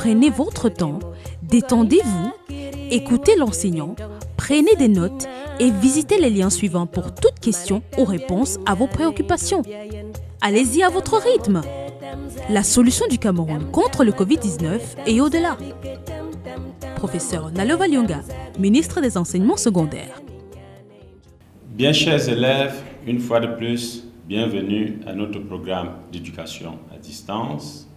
prenez votre temps, détendez-vous, écoutez l'enseignant, prenez des notes et visitez les liens suivants pour toute question ou réponse à vos préoccupations. Allez-y à votre rythme. La solution du Cameroun contre le Covid-19 est au-delà. Professeur Nalova Lyonga, ministre des Enseignements secondaires. Bien chers élèves, une fois de plus, bienvenue à notre programme d'éducation à distance.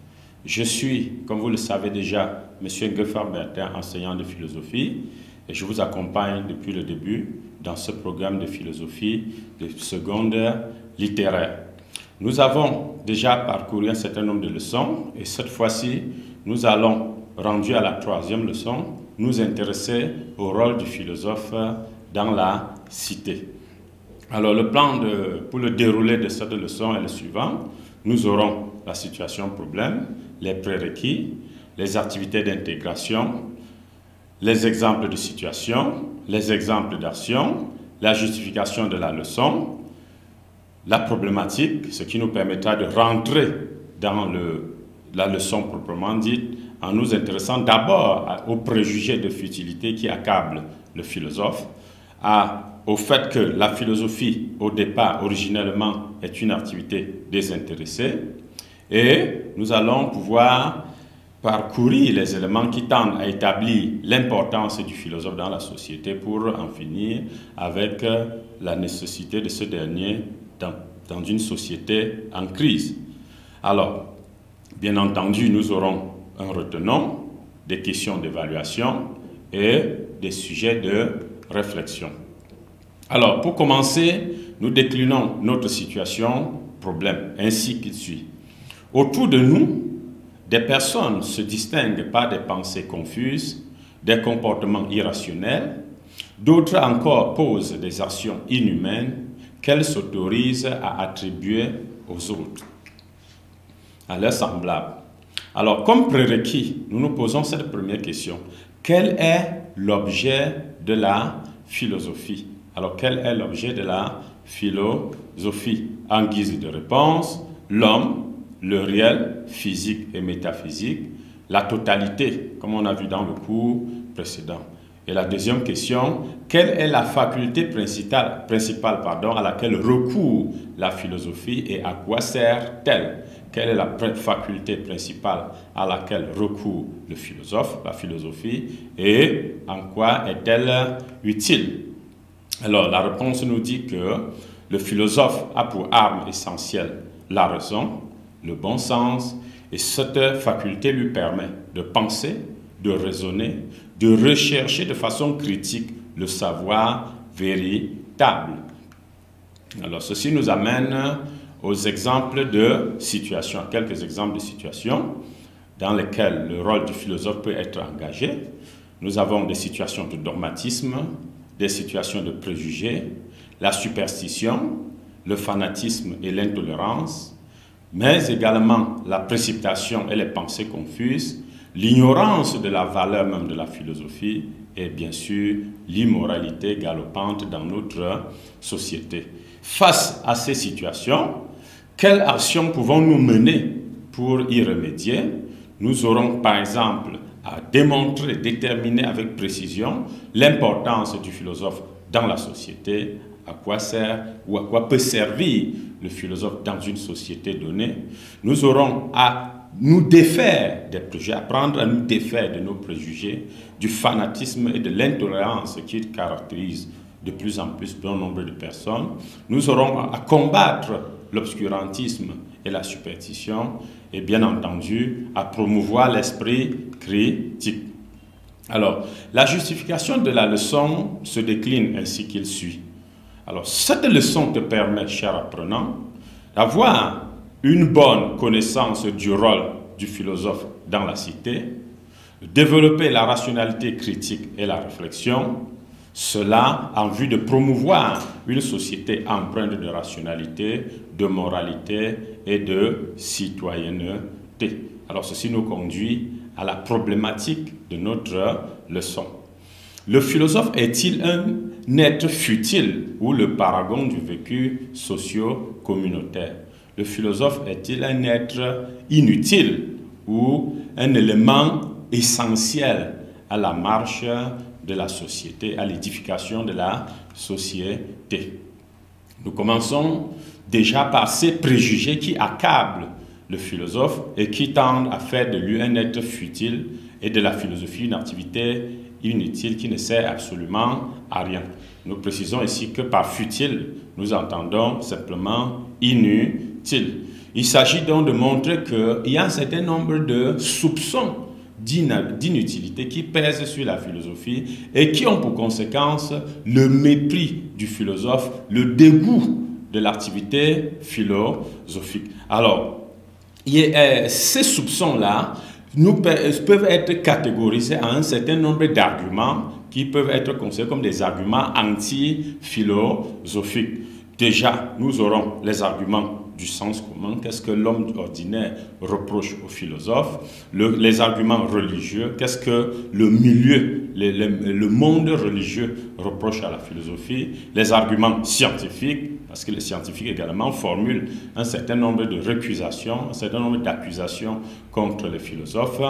Je suis, comme vous le savez déjà, M. Ngefar Bertin, enseignant de philosophie, et je vous accompagne depuis le début dans ce programme de philosophie de secondaire littéraire. Nous avons déjà parcouru un certain nombre de leçons et cette fois-ci, nous allons, rendu à la troisième leçon, nous intéresser au rôle du philosophe dans la cité. Alors le plan pour le déroulé de cette leçon est le suivant. Nous aurons la situation problème, les prérequis, les activités d'intégration, les exemples de situation, les exemples d'action, la justification de la leçon, la problématique, ce qui nous permettra de rentrer dans le, la leçon proprement dite en nous intéressant d'abord aux préjugés de futilité qui accablent le philosophe, au fait que la philosophie, au départ, originellement, est une activité désintéressée, et nous allons pouvoir parcourir les éléments qui tendent à établir l'importance du philosophe dans la société pour en finir avec la nécessité de ce dernier dans, dans une société en crise. Alors, bien entendu, nous aurons un retenant, des questions d'évaluation et des sujets de réflexion. Alors, pour commencer, nous déclinons notre situation, problème, ainsi qu'il suit. Autour de nous, des personnes se distinguent par des pensées confuses, des comportements irrationnels, d'autres encore posent des actions inhumaines qu'elles s'autorisent à attribuer aux autres, à leurs semblables. Alors, comme prérequis, nous nous posons cette première question. Quel est l'objet de la philosophie? Alors, quel est l'objet de la philosophie? En guise de réponse, l'homme, le réel, physique et métaphysique, la totalité, comme on a vu dans le cours précédent. Et la deuxième question, quelle est la faculté principale, principale pardon, à laquelle recourt la philosophie et à quoi sert-elle? Quelle est la faculté principale à laquelle recourt le philosophe, la philosophie, et en quoi est-elle utile? Alors la réponse nous dit que le philosophe a pour arme essentielle la raison, le bon sens, et cette faculté lui permet de penser, de raisonner, de rechercher de façon critique le savoir véritable. Alors ceci nous amène aux exemples de situations, quelques exemples de situations dans lesquelles le rôle du philosophe peut être engagé. Nous avons des situations de dogmatisme, des situations de préjugés, la superstition, le fanatisme et l'intolérance, mais également la précipitation et les pensées confuses, l'ignorance de la valeur même de la philosophie et bien sûr l'immoralité galopante dans notre société. Face à ces situations, quelles actions pouvons-nous mener pour y remédier? Nous aurons par exemple à démontrer, déterminer avec précision l'importance du philosophe dans la société, à quoi sert ou à quoi peut servir le philosophe dans une société donnée. Nous aurons à nous défaire des préjugés, apprendre à nous défaire de nos préjugés, du fanatisme et de l'intolérance qui caractérisent de plus en plus bon nombre de personnes. Nous aurons à combattre l'obscurantisme et la superstition, et bien entendu à promouvoir l'esprit critique. Alors, la justification de la leçon se décline ainsi qu'il suit. Alors, cette leçon te permet, cher apprenant, d'avoir une bonne connaissance du rôle du philosophe dans la cité, de développer la rationalité critique et la réflexion, cela en vue de promouvoir une société empreinte de rationalité, de moralité et de citoyenneté. Alors ceci nous conduit à la problématique de notre leçon. Le philosophe est-il un être futile ou le paragon du vécu socio-communautaire. Le philosophe est-il un être inutile ou un élément essentiel à la marche de la société, à l'édification de la société? Nous commençons déjà par ces préjugés qui accablent le philosophe et qui tendent à faire de lui un être futile et de la philosophie une activité inutile qui ne sert absolument à rien. Nous précisons ici que par futile, nous entendons simplement inutile. Il s'agit donc de montrer qu'il y a un certain nombre de soupçons d'inutilité qui pèsent sur la philosophie et qui ont pour conséquence le mépris du philosophe, le dégoût de l'activité philosophique. Alors, euh, ces soupçons-là nous peuvent être catégorisés à un certain nombre d'arguments qui peuvent être considérés comme des arguments anti-philosophiques. Déjà, nous aurons les arguments du sens commun, qu'est-ce que l'homme ordinaire reproche aux philosophes, les arguments religieux, qu'est-ce que le milieu, le, monde religieux reproche à la philosophie, les arguments scientifiques, parce que les scientifiques également formulent un certain nombre de récusations, un certain nombre d'accusations contre les philosophes.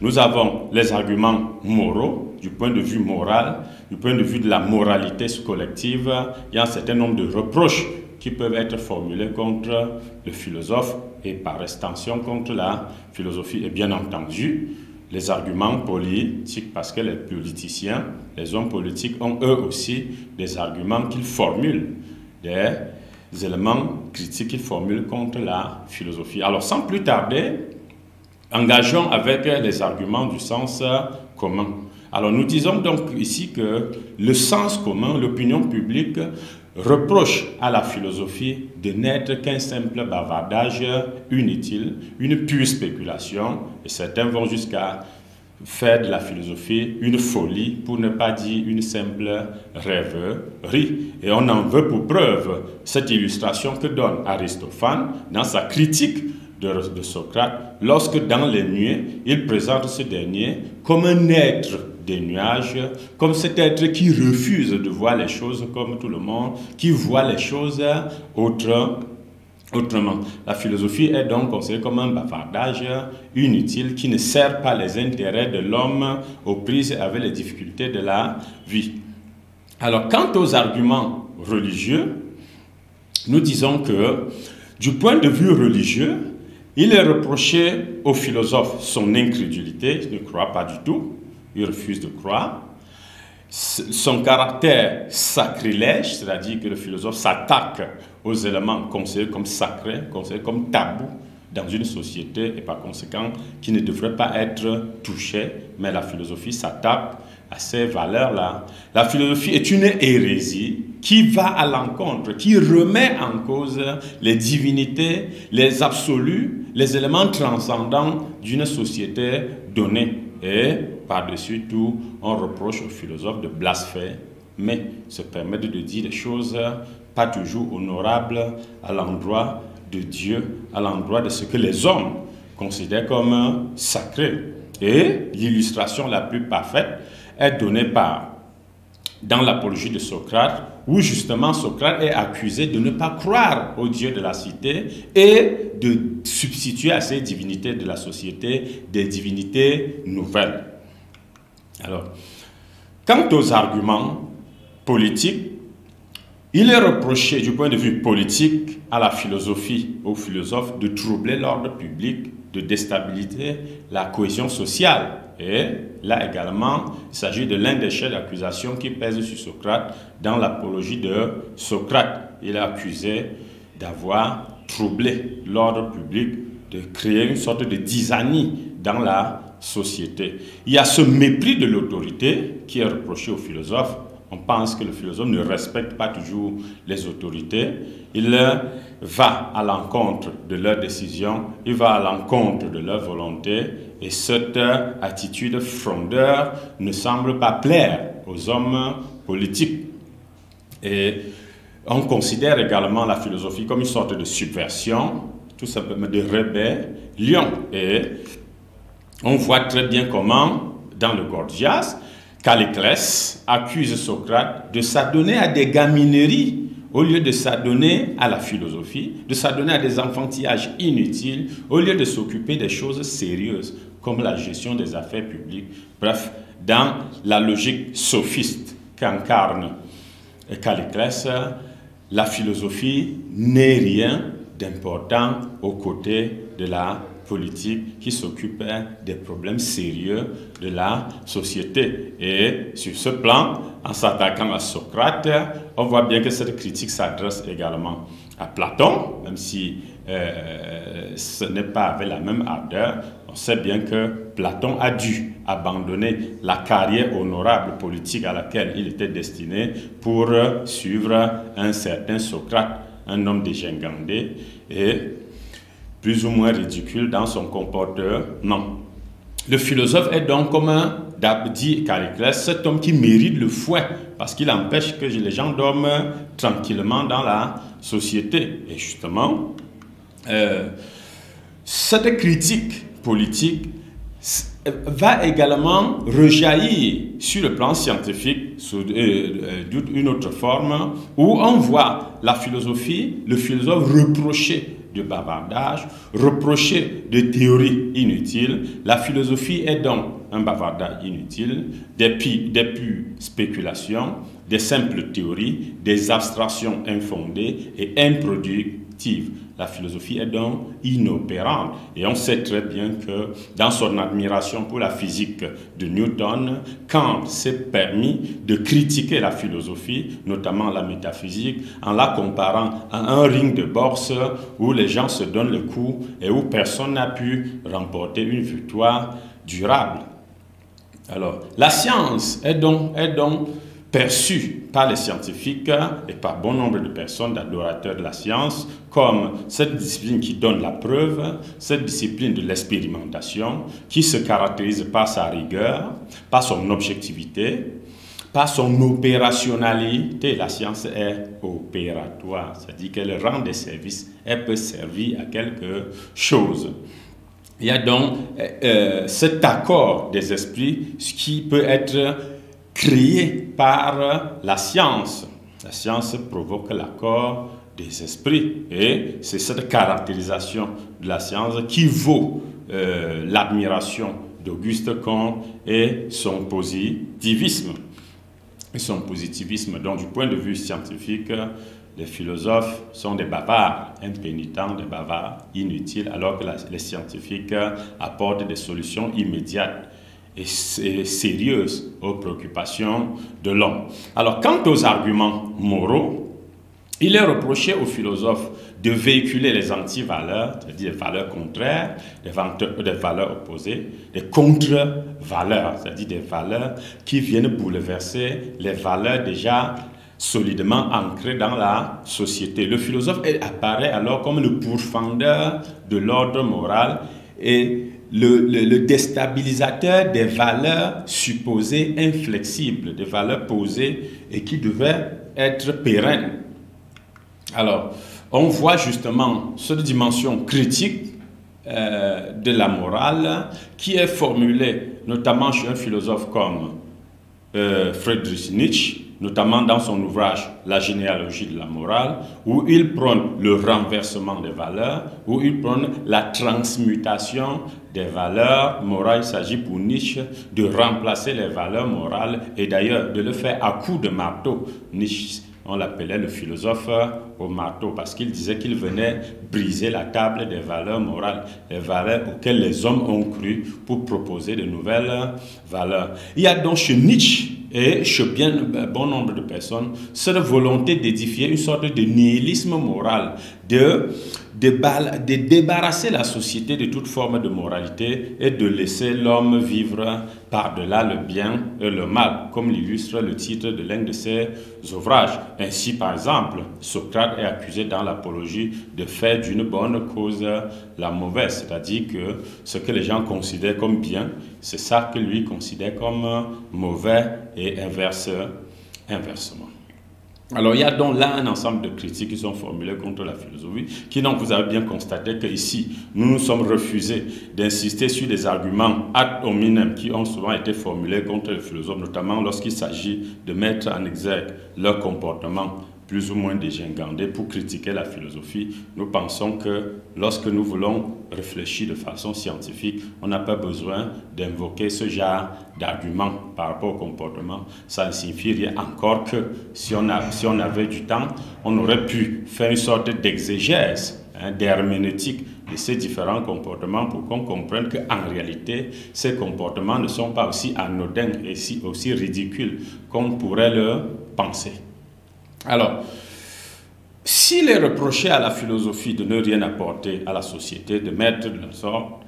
Nous avons les arguments moraux, du point de vue moral, du point de vue de la moralité collective, il y a un certain nombre de reproches qui peuvent être formulés contre le philosophe et par extension contre la philosophie. Et bien entendu, les arguments politiques, parce que les politiciens, les hommes politiques ont eux aussi des arguments qu'ils formulent, des éléments critiques qu'ils formulent contre la philosophie. Alors sans plus tarder, engageons avec les arguments du sens commun. Alors nous disons donc ici que le sens commun, l'opinion publique, reproche à la philosophie de n'être qu'un simple bavardage inutile, une pure spéculation, et certains vont jusqu'à faire de la philosophie une folie, pour ne pas dire une simple rêverie. Et on en veut pour preuve cette illustration que donne Aristophane dans sa critique de, de Socrate, lorsque dans les nuées, il présente ce dernier comme un être des nuages, comme cet être qui refuse de voir les choses comme tout le monde, qui voit les choses autre, autrement. La philosophie est donc considérée comme un bavardage inutile qui ne sert pas les intérêts de l'homme aux prises avec les difficultés de la vie. Alors, quant aux arguments religieux, nous disons que du point de vue religieux, il est reproché au philosophe son incrédulité, il ne croit pas du tout, il refuse de croire. Son caractère sacrilège, c'est-à-dire que le philosophe s'attaque aux éléments considérés comme sacrés, considérés comme tabous dans une société et par conséquent qui ne devraient pas être touchés, mais la philosophie s'attaque à ces valeurs-là. La philosophie est une hérésie qui va à l'encontre, qui remet en cause les divinités, les absolus, les éléments transcendants d'une société donnée. Et par-dessus tout, on reproche aux philosophes de blasphémer, se permettre de dire des choses pas toujours honorables à l'endroit de Dieu, à l'endroit de ce que les hommes considèrent comme sacré. Et l'illustration la plus parfaite est donnée par dans l'apologie de Socrate, où justement Socrate est accusé de ne pas croire au Dieu de la cité et de substituer à ces divinités de la société des divinités nouvelles. Alors, quant aux arguments politiques, il est reproché du point de vue politique à la philosophie, aux philosophes, de troubler l'ordre public, de déstabiliser la cohésion sociale. Et là également, il s'agit de l'un des chefs d'accusation qui pèse sur Socrate dans l'apologie de Socrate. Il est accusé d'avoir troubler l'ordre public, de créer une sorte de dysanie dans la société. Il y a ce mépris de l'autorité qui est reproché aux philosophes. On pense que le philosophe ne respecte pas toujours les autorités. Il va à l'encontre de leurs décisions, il va à l'encontre de leur volonté. Et cette attitude frondeur ne semble pas plaire aux hommes politiques. Et on considère également la philosophie comme une sorte de subversion, tout simplement de rébellion. Et on voit très bien comment, dans le Gorgias, Caliclès accuse Socrate de s'adonner à des gamineries au lieu de s'adonner à la philosophie, de s'adonner à des enfantillages inutiles, au lieu de s'occuper des choses sérieuses comme la gestion des affaires publiques. Bref, dans la logique sophiste qu'incarne Caliclès, la philosophie n'est rien d'important aux côtés de la politique qui s'occupe des problèmes sérieux de la société. Et sur ce plan, en s'attaquant à Socrate, on voit bien que cette critique s'adresse également à Platon, même si euh, ce n'est pas avec la même ardeur. On sait bien que Platon a dû abandonner la carrière honorable politique à laquelle il était destiné pour suivre un certain Socrate, un homme dégingandé et plus ou moins ridicule dans son comportement. Le philosophe est donc comme un d'Abdi Cariclès, cet homme qui mérite le fouet parce qu'il empêche que les gens dorment tranquillement dans la société. Et justement, euh, cette critique politique va également rejaillir sur le plan scientifique sous euh, euh, une autre forme où on voit la philosophie, le philosophe reprocher de bavardage, reprocher de théories inutiles. La philosophie est donc un bavardage inutile, des, des pures spéculations, des simples théories, des abstractions infondées et improductives. La philosophie est donc inopérante. Et on sait très bien que dans son admiration pour la physique de Newton, Kant s'est permis de critiquer la philosophie, notamment la métaphysique, en la comparant à un ring de boxe où les gens se donnent le coup et où personne n'a pu remporter une victoire durable. Alors, la science est donc, est donc perçue par les scientifiques et par bon nombre de personnes, d'adorateurs de la science, comme cette discipline qui donne la preuve, cette discipline de l'expérimentation, qui se caractérise par sa rigueur, par son objectivité, par son opérationnalité. La science est opératoire, c'est-à-dire qu'elle rend des services, elle peut servir à quelque chose. Il y a donc euh, euh, cet accord des esprits qui peut être créé par la science. La science provoque l'accord des esprits et c'est cette caractérisation de la science qui vaut euh, l'admiration d'Auguste Comte et son positivisme. Et son positivisme, donc du point de vue scientifique, les philosophes sont des bavards impénitents, des bavards inutiles, alors que les scientifiques apportent des solutions immédiates et sérieuses aux préoccupations de l'homme. Alors, quant aux arguments moraux, il est reproché aux philosophes de véhiculer les antivaleurs, c'est-à-dire des valeurs contraires, des, valeurs opposées, des contre-valeurs, c'est-à-dire des valeurs qui viennent bouleverser les valeurs déjà solidement ancrées dans la société. Le philosophe apparaît alors comme le pourfendeur de l'ordre moral et le, déstabilisateur des valeurs supposées inflexibles, des valeurs posées et qui devaient être pérennes. Alors, on voit justement cette dimension critique euh, de la morale qui est formulée notamment chez un philosophe comme euh, Friedrich Nietzsche, notamment dans son ouvrage La généalogie de la morale, où il prône le renversement des valeurs, où il prône la transmutation des valeurs morales. Il s'agit pour Nietzsche de remplacer les valeurs morales et d'ailleurs de le faire à coups de marteau. Nietzsche on l'appelait le philosophe au marteau parce qu'il disait qu'il venait briser la table des valeurs morales, les valeurs auxquelles les hommes ont cru pour proposer de nouvelles valeurs. Il y a donc chez Nietzsche et chez bien bon nombre de personnes cette volonté d'édifier une sorte de nihilisme moral, de de débarrasser la société de toute forme de moralité et de laisser l'homme vivre par-delà le bien et le mal, comme l'illustre le titre de l'un de ses ouvrages. Ainsi, par exemple, Socrate est accusé dans l'apologie de faire d'une bonne cause la mauvaise, c'est-à-dire que ce que les gens considèrent comme bien, c'est ça que lui considère comme mauvais et inverse, inversement. Alors il y a donc là un ensemble de critiques qui sont formulées contre la philosophie, qui donc vous avez bien constaté qu'ici, nous nous sommes refusés d'insister sur des arguments ad hominem qui ont souvent été formulés contre les philosophes, notamment lorsqu'il s'agit de mettre en exergue leur comportement plus ou moins dégingandé pour critiquer la philosophie. Nous pensons que lorsque nous voulons réfléchir de façon scientifique, on n'a pas besoin d'invoquer ce genre d'arguments par rapport au comportement. Ça ne signifie rien encore que si on, a, si on avait du temps, on aurait pu faire une sorte d'exégèse, hein, d'herméneutique de ces différents comportements pour qu'on comprenne qu'en réalité, ces comportements ne sont pas aussi anodins et aussi ridicules qu'on pourrait le penser. Alors, s'il est reproché à la philosophie de ne rien apporter à la société, de mettre de la sorte,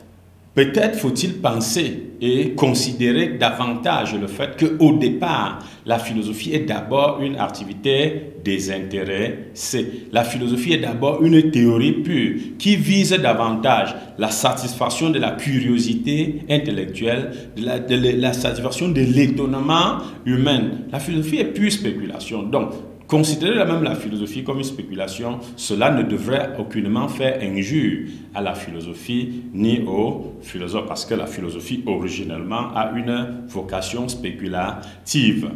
peut-être faut-il penser et considérer davantage le fait qu'au départ, la philosophie est d'abord une activité désintéressée. La philosophie est d'abord une théorie pure qui vise davantage la satisfaction de la curiosité intellectuelle, la, la satisfaction de l'étonnement humain. La philosophie est pure spéculation. Donc, Considérer même la philosophie comme une spéculation, cela ne devrait aucunement faire injure à la philosophie ni aux philosophes, parce que la philosophie originellement a une vocation spéculative.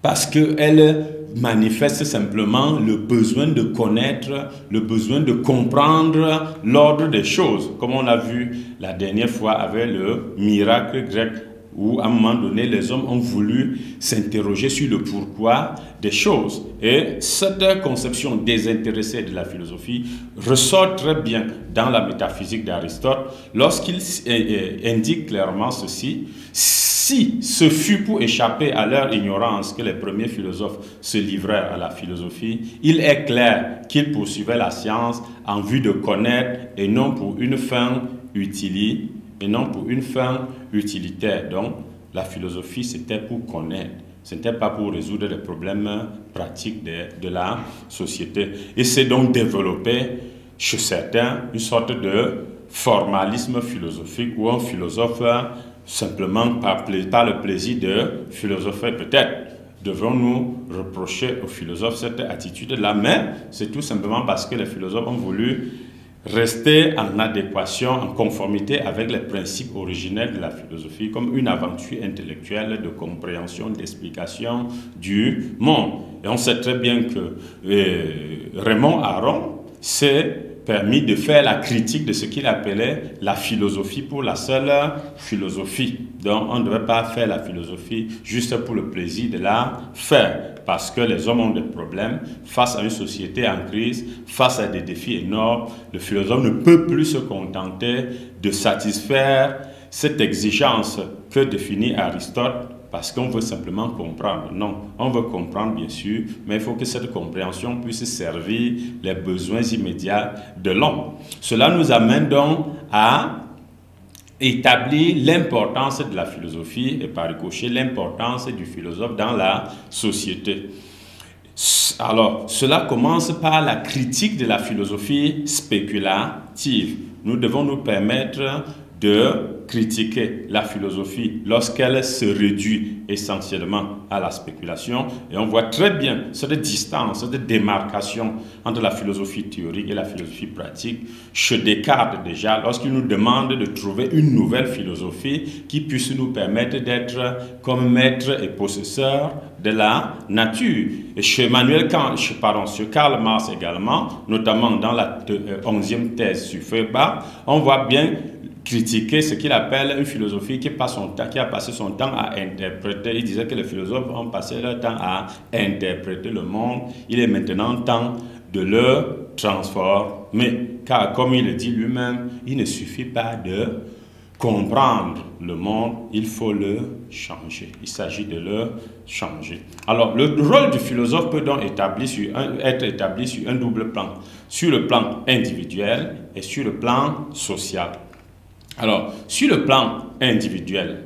Parce qu'elle manifeste simplement le besoin de connaître, le besoin de comprendre l'ordre des choses, comme on l'a vu la dernière fois avec le miracle grec où à un moment donné, les hommes ont voulu s'interroger sur le pourquoi des choses. Et cette conception désintéressée de la philosophie ressort très bien dans la métaphysique d'Aristote lorsqu'il indique clairement ceci. Si ce fut pour échapper à leur ignorance que les premiers philosophes se livrèrent à la philosophie, il est clair qu'ils poursuivaient la science en vue de connaître et non pour une fin utilitaire et non pour une fin utilitaire. Donc, la philosophie, c'était pour connaître. Ce n'était pas pour résoudre les problèmes pratiques de, la société. Et c'est donc développé chez certains une sorte de formalisme philosophique où un philosophe, simplement par, par le plaisir de philosopher, peut-être devons-nous reprocher aux philosophes cette attitude-là, mais c'est tout simplement parce que les philosophes ont voulu rester en adéquation, en conformité avec les principes originels de la philosophie, comme une aventure intellectuelle de compréhension, d'explication du monde. Et on sait très bien que euh, Raymond Aron s'est permis de faire la critique de ce qu'il appelait la philosophie pour la seule philosophie. Donc on ne devait pas faire la philosophie juste pour le plaisir de la faire, parce que les hommes ont des problèmes face à une société en crise, face à des défis énormes. Le philosophe ne peut plus se contenter de satisfaire cette exigence que définit Aristote parce qu'on veut simplement comprendre. Non, on veut comprendre bien sûr, mais il faut que cette compréhension puisse servir les besoins immédiats de l'homme. Cela nous amène donc à établir l'importance de la philosophie et par ricochet l'importance du philosophe dans la société. Alors, cela commence par la critique de la philosophie spéculative. Nous devons nous permettre de critiquer la philosophie lorsqu'elle se réduit essentiellement à la spéculation. Et on voit très bien cette distance, cette démarcation entre la philosophie théorique et la philosophie pratique chez Descartes déjà, lorsqu'il nous demande de trouver une nouvelle philosophie qui puisse nous permettre d'être comme maître et possesseur de la nature. Et chez Emmanuel Kant, pardon, chez Karl Marx également, notamment dans la 11e euh, thèse sur Feuerbach, on voit bien critiquer ce qu'il appelle une philosophie qui, passe son qui a passé son temps à interpréter. Il disait que les philosophes ont passé leur temps à interpréter le monde. Il est maintenant temps de le transformer. Car comme il le dit lui-même, il ne suffit pas de comprendre le monde, il faut le changer. Il s'agit de le changer. Alors, le rôle du philosophe peut donc être établi sur un double plan, sur le plan individuel et sur le plan social. Alors, sur le plan individuel,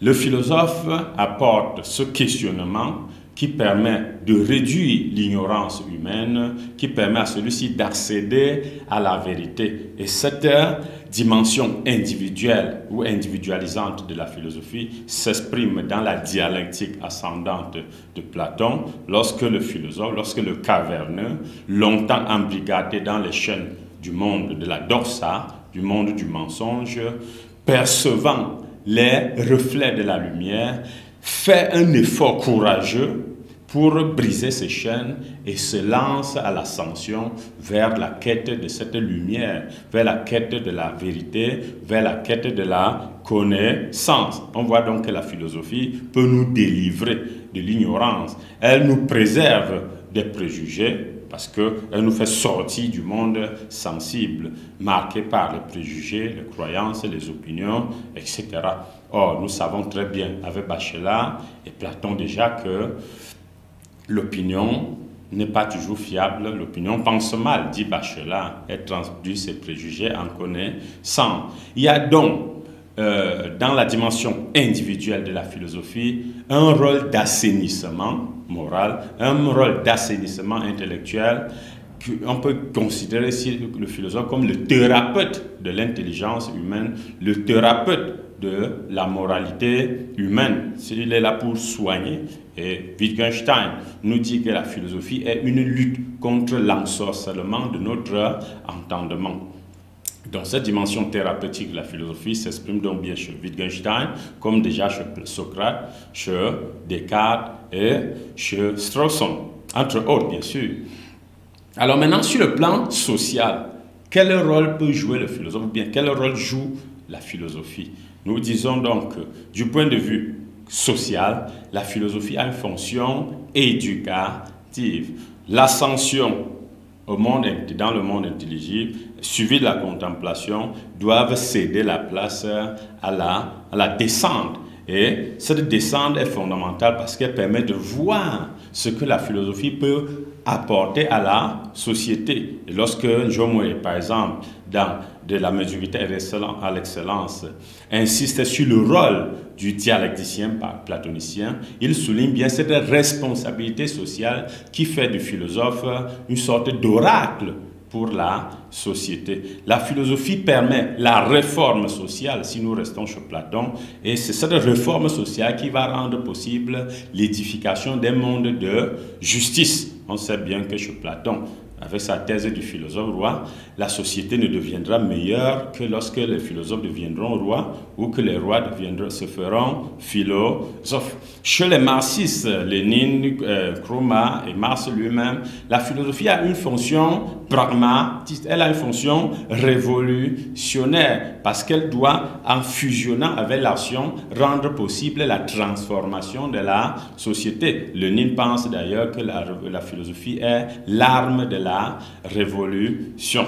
le philosophe apporte ce questionnement qui permet de réduire l'ignorance humaine, qui permet à celui-ci d'accéder à la vérité. Et cette dimension individuelle ou individualisante de la philosophie s'exprime dans la dialectique ascendante de Platon, lorsque le philosophe, lorsque le caverneux, longtemps embrigadé dans les chaînes du monde de la dorsa, du monde du mensonge, percevant les reflets de la lumière, fait un effort courageux pour briser ces chaînes et se lance à l'ascension vers la quête de cette lumière, vers la quête de la vérité, vers la quête de la connaissance. On voit donc que la philosophie peut nous délivrer de l'ignorance. Elle nous préserve des préjugés parce qu'elle nous fait sortir du monde sensible, marqué par les préjugés, les croyances, les opinions, etc. Or, nous savons très bien avec Bachelard et Platon déjà que l'opinion n'est pas toujours fiable. L'opinion pense mal, dit Bachelard, et transduit ses préjugés en connaissant. Il y a donc, euh, dans la dimension individuelle de la philosophie, un rôle d'assainissement moral, un rôle d'assainissement intellectuel. On peut considérer le philosophe comme le thérapeute de l'intelligence humaine, le thérapeute de la moralité humaine. Il est là pour soigner. Et Wittgenstein nous dit que la philosophie est une lutte contre l'ensorcellement de notre entendement. Dans cette dimension thérapeutique la philosophie s'exprime donc bien chez Wittgenstein, comme déjà chez Socrate, chez Descartes et chez Strawson, entre autres bien sûr. Alors maintenant, sur le plan social, quel rôle peut jouer le philosophe, ou bien quel rôle joue la philosophie? Nous disons donc du point de vue social, la philosophie a une fonction éducative. L'ascension au monde, dans le monde intelligible, suivi de la contemplation, doivent céder la place à la, à la descente. Et cette descente est fondamentale parce qu'elle permet de voir ce que la philosophie peut apporter à la société. Et lorsque Jomoué, par exemple, dans de la mesurité à l'excellence, insiste sur le rôle du dialecticien platonicien, il souligne bien cette responsabilité sociale qui fait du philosophe une sorte d'oracle pour la société. La philosophie permet la réforme sociale, si nous restons chez Platon, et c'est cette réforme sociale qui va rendre possible l'édification d'un monde de justice. On sait bien que chez Platon, avec sa thèse du philosophe roi, la société ne deviendra meilleure que lorsque les philosophes deviendront rois ou que les rois deviendront, se feront philosophes. Chez les marxistes, Lénine, euh, Kroma et Marx lui-même, la philosophie a une fonction pragmatique, elle a une fonction révolutionnaire parce qu'elle doit, en fusionnant avec l'action, rendre possible la transformation de la société. Lénine pense d'ailleurs que la, la philosophie est l'arme de la révolution.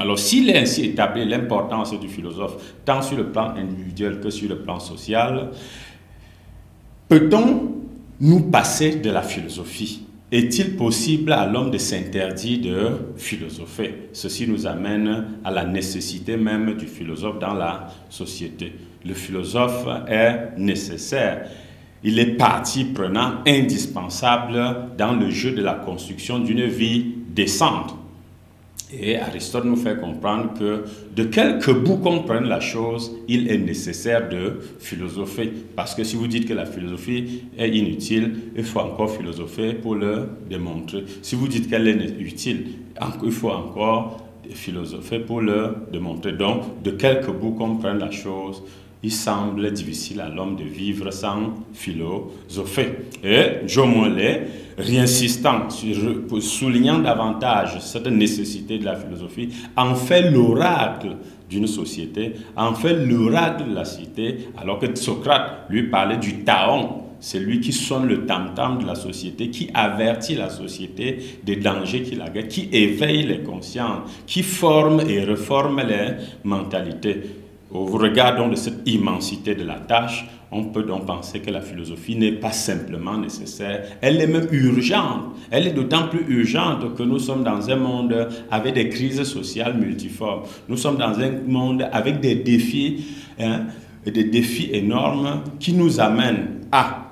Alors, s'il est ainsi établi l'importance du philosophe, tant sur le plan individuel que sur le plan social, peut-on nous passer de la philosophie? Est-il possible à l'homme de s'interdire de philosopher? Ceci nous amène à la nécessité même du philosophe dans la société. Le philosophe est nécessaire. Il est partie prenante indispensable dans le jeu de la construction d'une vie décente. Et Aristote nous fait comprendre que de quelque bout qu'on prenne la chose, il est nécessaire de philosopher. Parce que si vous dites que la philosophie est inutile, il faut encore philosopher pour le démontrer. Si vous dites qu'elle est utile, il faut encore philosopher pour le démontrer. Donc, de quelque bout qu'on prenne la chose, il semble difficile à l'homme de vivre sans philosopher. Et Joe Mollet, réinsistant, soulignant davantage cette nécessité de la philosophie, en fait l'oracle d'une société, en fait l'oracle de la cité, alors que Socrate lui parlait du taon, c'est lui qui sonne le tam-tam de la société, qui avertit la société des dangers qui la guettent, qui éveille les consciences, qui forme et reforme les mentalités. Au regard de cette immensité de la tâche, on peut donc penser que la philosophie n'est pas simplement nécessaire, elle est même urgente. Elle est d'autant plus urgente que nous sommes dans un monde avec des crises sociales multiformes. Nous sommes dans un monde avec des défis, hein, des défis énormes qui nous amènent à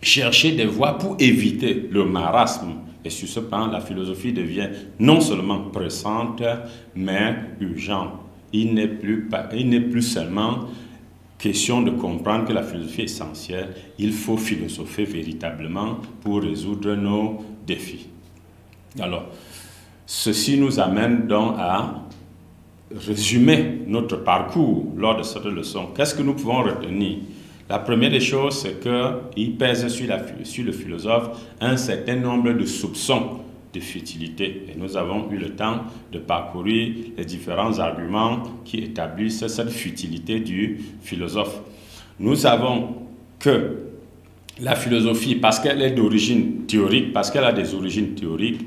chercher des voies pour éviter le marasme. Et sur ce plan, la philosophie devient non seulement pressante, mais urgente. Il n'est plus, plus seulement question de comprendre que la philosophie est essentielle, il faut philosopher véritablement pour résoudre nos défis. Alors, ceci nous amène donc à résumer notre parcours lors de cette leçon. Qu'est-ce que nous pouvons retenir? La première des choses, c'est qu'il pèse sur, sur le philosophe un certain nombre de soupçons de futilité. Et nous avons eu le temps de parcourir les différents arguments qui établissent cette futilité du philosophe. Nous savons que la philosophie, parce qu'elle est d'origine théorique, parce qu'elle a des origines théoriques,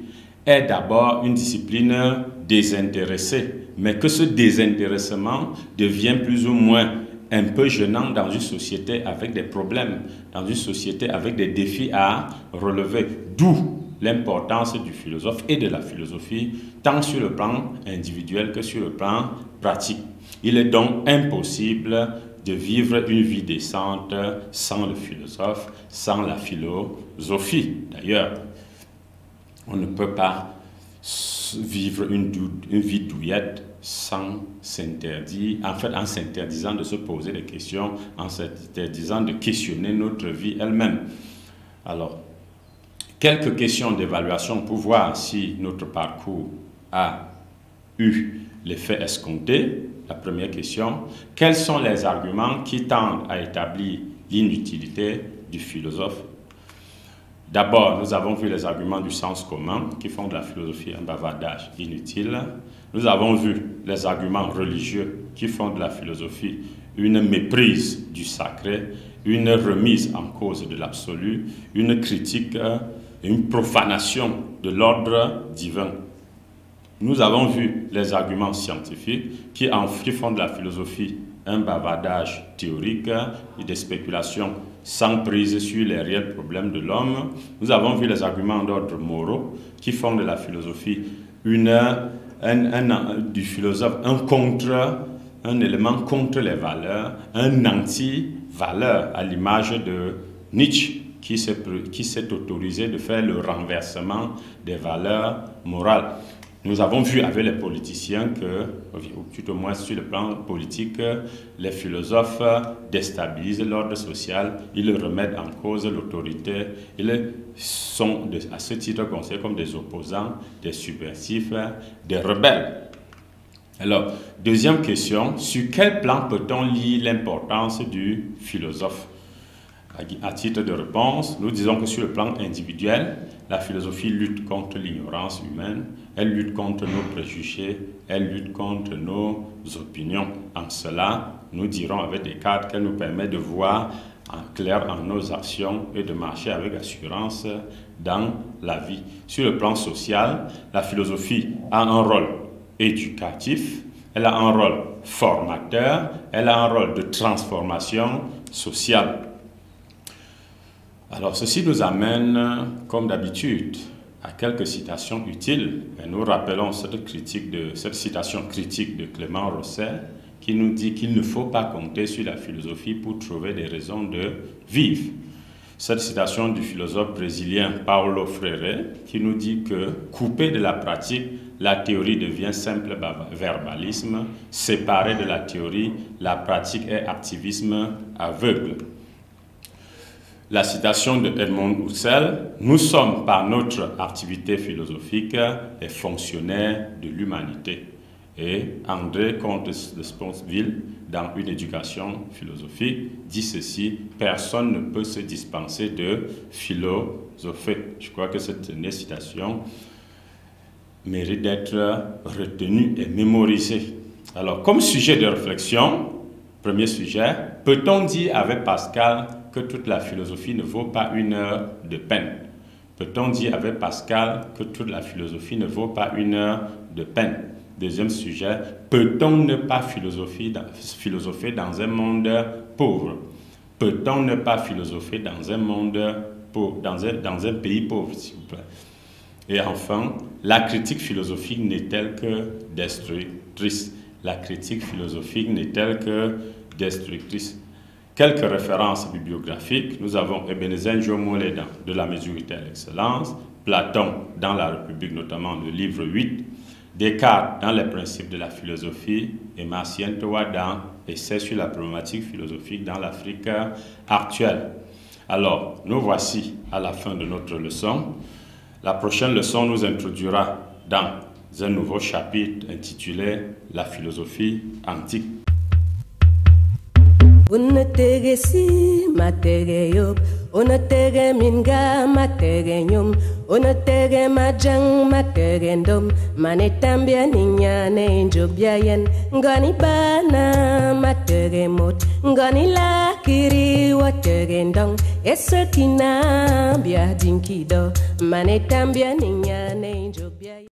est d'abord une discipline désintéressée, mais que ce désintéressement devient plus ou moins un peu gênant dans une société avec des problèmes, dans une société avec des défis à relever. D'où l'importance du philosophe et de la philosophie, tant sur le plan individuel que sur le plan pratique. Il est donc impossible de vivre une vie décente sans le philosophe, sans la philosophie. D'ailleurs, on ne peut pas vivre une, vie douillette sans s'interdire, en fait en s'interdisant de se poser des questions, en s'interdisant de questionner notre vie elle-même. Alors, Quelques questions d'évaluation pour voir si notre parcours a eu l'effet escompté. La première question, quels sont les arguments qui tendent à établir l'inutilité du philosophe? D'abord, nous avons vu les arguments du sens commun qui font de la philosophie un bavardage inutile. Nous avons vu les arguments religieux qui font de la philosophie une méprise du sacré, une remise en cause de l'absolu, une critique une profanation de l'ordre divin. Nous avons vu les arguments scientifiques qui, en, font de la philosophie un bavardage théorique et des spéculations sans prise sur les réels problèmes de l'homme. Nous avons vu les arguments d'ordre moraux qui font de la philosophie une, un, du philosophe un contre, un élément contre les valeurs, un anti-valeur à l'image de Nietzsche qui s'est autorisé de faire le renversement des valeurs morales. Nous avons vu avec les politiciens que, ou tout au moins sur le plan politique, les philosophes déstabilisent l'ordre social, ils remettent en cause l'autorité, ils sont à ce titre considérés comme des opposants, des subversifs, des rebelles. Alors, deuxième question, sur quel plan peut-on lire l'importance du philosophe? À titre de réponse, nous disons que sur le plan individuel, la philosophie lutte contre l'ignorance humaine, elle lutte contre nos préjugés, elle lutte contre nos opinions. En cela, nous dirons avec Descartes qu'elle nous permet de voir en clair en nos actions et de marcher avec assurance dans la vie. Sur le plan social, la philosophie a un rôle éducatif, elle a un rôle formateur, elle a un rôle de transformation sociale. Alors ceci nous amène, comme d'habitude, à quelques citations utiles. Nous rappelons cette, citation critique de Clément Rosset qui nous dit qu'il ne faut pas compter sur la philosophie pour trouver des raisons de vivre. Cette citation du philosophe brésilien Paulo Freire qui nous dit que coupé de la pratique, la théorie devient simple verbalisme, séparé de la théorie, la pratique est activisme aveugle. La citation de Edmond Husserl, nous sommes par notre activité philosophique les fonctionnaires de l'humanité. Et André Comte de Sponsville, dans une éducation philosophique, dit ceci, personne ne peut se dispenser de philosopher. Je crois que cette citation mérite d'être retenue et mémorisée. Alors, comme sujet de réflexion, premier sujet, peut-on dire avec Pascal que toute la philosophie ne vaut pas une heure de peine. Peut-on dire avec Pascal que toute la philosophie ne vaut pas une heure de peine? Deuxième sujet, peut-on ne pas philosopher dans, un monde pauvre? Peut-on ne pas philosopher dans un monde pauvre, dans un, dans un pays pauvre, s'il vous plaît? Et enfin, la critique philosophique n'est-elle que destructrice. La critique philosophique n'est-elle que destructrice Quelques références bibliographiques. Nous avons Ebenezer Jomoledan de la Mésurité à l'excellence, Platon dans la République, notamment le livre 8, Descartes dans les principes de la philosophie et Marcien Toa dans Essai sur la problématique philosophique dans l'Afrique actuelle. Alors, nous voici à la fin de notre leçon. La prochaine leçon nous introduira dans un nouveau chapitre intitulé La philosophie antique. Una si matege yop. Unatege minga matege nyum. Unatege majang matege ndom. Mane tambia ninya ne njobiayen ngani bana matege mot ngani la kiri watege ndong. Esokina bia dinkido mane tambia ninya ne njobiayen